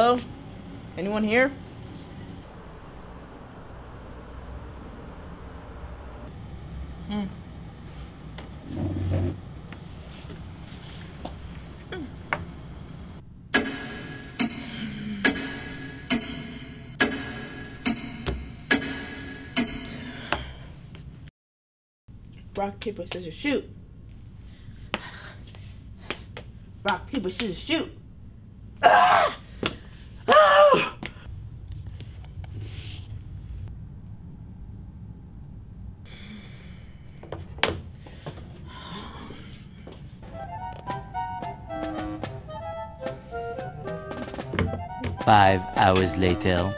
Hello? Anyone here? Hmm. Rock, paper, scissors, shoot. Rock, paper, scissors, shoot. Five hours later.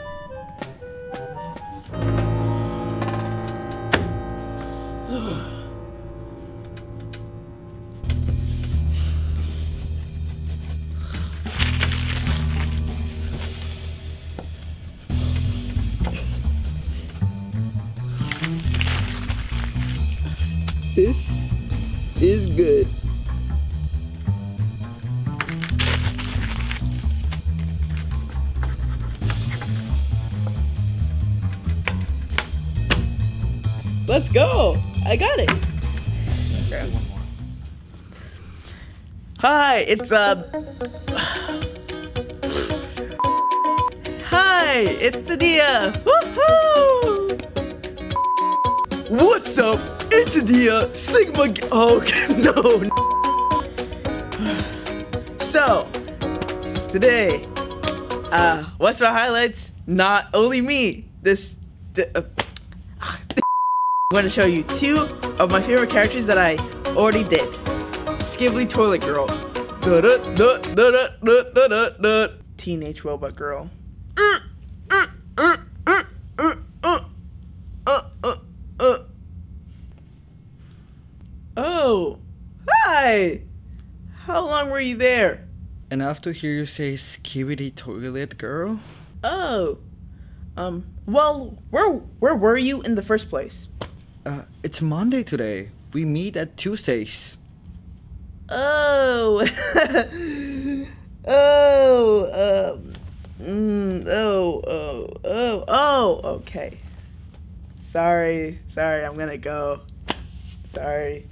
This Let's go. I got it. Hi, it's uh. Hi, it's Adia. Woohoo! What's up? It's Adia Sigma. Oh no. So, today, uh, what's my highlights? Not only me. This. uh, I'm going to show you two of my favorite characters that I already did. Skibidi Toilet Girl. Teenage Robot Girl. Oh, hi! How long were you there? Enough to hear you say skibidi toilet girl? Oh, um, well, where where were you in the first place? Uh, it's Monday today. We meet at Tuesdays. Oh, oh, um, mm, oh, oh, oh, oh, okay. Sorry, sorry, I'm gonna go. Sorry.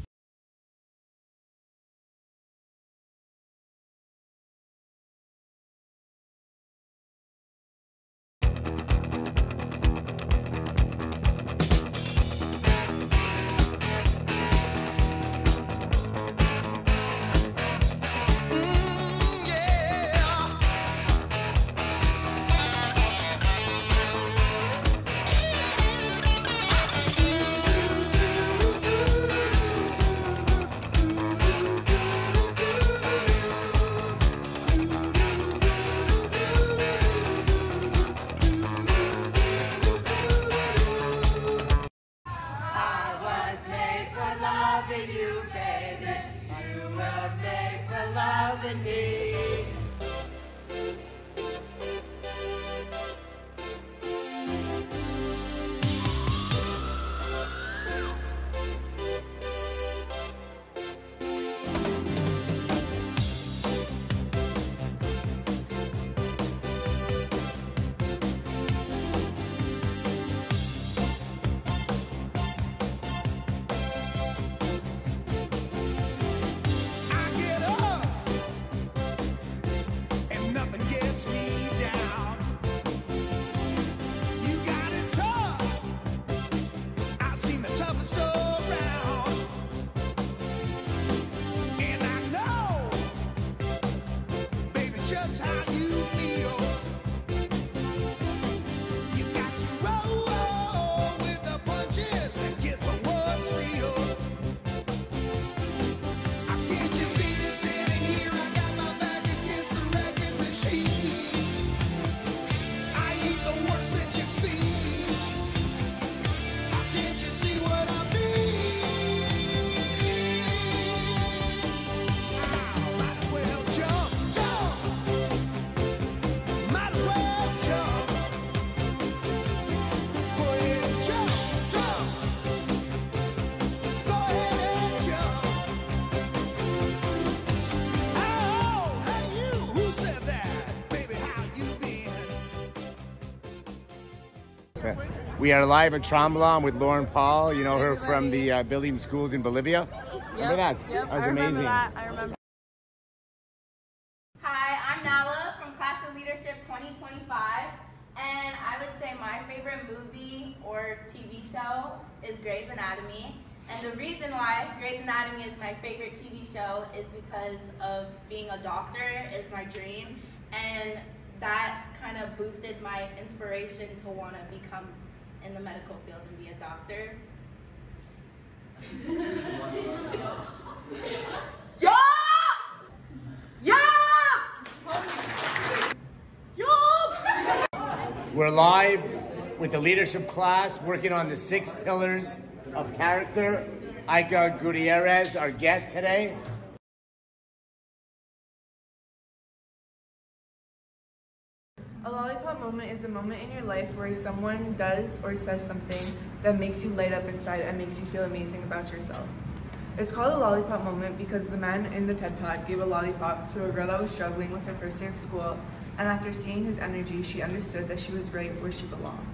We are live at Tremblant with Lauren Paul. You know her from the uh, building schools in Bolivia. Remember that? that was amazing. I remember. Hi, I'm Nala from Class of Leadership 2025, and I would say my favorite movie or TV show is Grey's Anatomy. And the reason why Grey's Anatomy is my favorite TV show is because of being a doctor is my dream, and that kind of boosted my inspiration to want to become in the medical field and be a doctor. yeah! Yeah! We're live with the leadership class working on the six pillars of character. Ika Gutierrez, our guest today. A lollipop moment is a moment in your life where someone does or says something that makes you light up inside and makes you feel amazing about yourself. It's called a lollipop moment because the man in the TED Talk gave a lollipop to a girl that was struggling with her first day of school, and after seeing his energy, she understood that she was right where she belonged.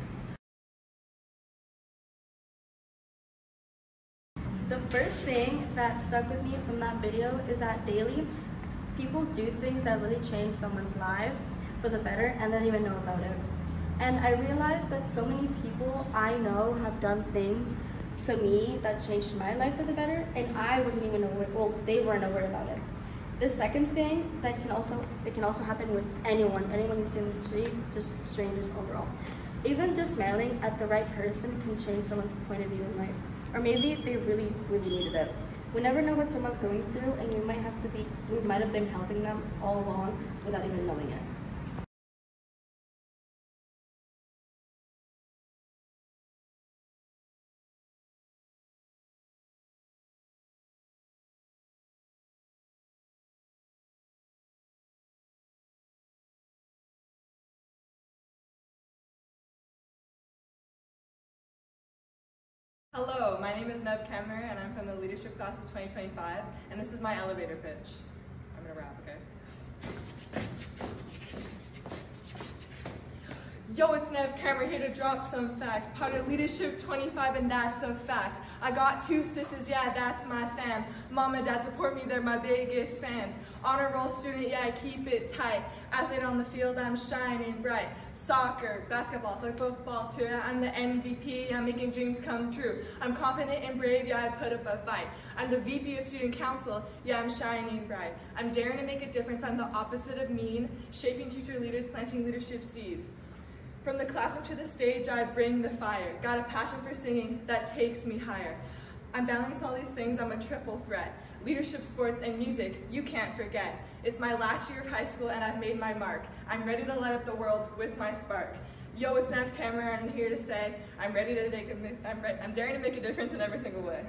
The first thing that stuck with me from that video is that daily, people do things that really change someone's life for the better and they don't even know about it. And I realized that so many people I know have done things to me that changed my life for the better and I wasn't even aware, well, they weren't aware about it. The second thing that can also, it can also happen with anyone, anyone you see in the street, just strangers overall. Even just smiling at the right person can change someone's point of view in life. Or maybe they really, really needed it. We never know what someone's going through and we might have to be, we might have been helping them all along without even knowing it. Hello, my name is Nev Kemmer and I'm from the leadership class of 2025 and this is my elevator pitch. I'm gonna rap, okay? Yo, it's Nev Cameron here to drop some facts. Part of Leadership 25 and that's a fact. I got two sisters, yeah, that's my fam. Mom and dad support me, they're my biggest fans. Honor roll student, yeah, I keep it tight. Athlete on the field, I'm shining bright. Soccer, basketball, football too, I'm the MVP, I'm making dreams come true. I'm confident and brave, yeah, I put up a fight. I'm the VP of Student Council, yeah, I'm shining bright. I'm daring to make a difference, I'm the opposite of mean, shaping future leaders, planting leadership seeds. From the classroom to the stage, I bring the fire. Got a passion for singing that takes me higher. I'm balancing all these things, I'm a triple threat. Leadership, sports, and music, you can't forget. It's my last year of high school and I've made my mark. I'm ready to light up the world with my spark. Yo, it's Nev Cameron, I'm here to say I'm ready to make a, I'm, I'm daring to make a difference in every single way.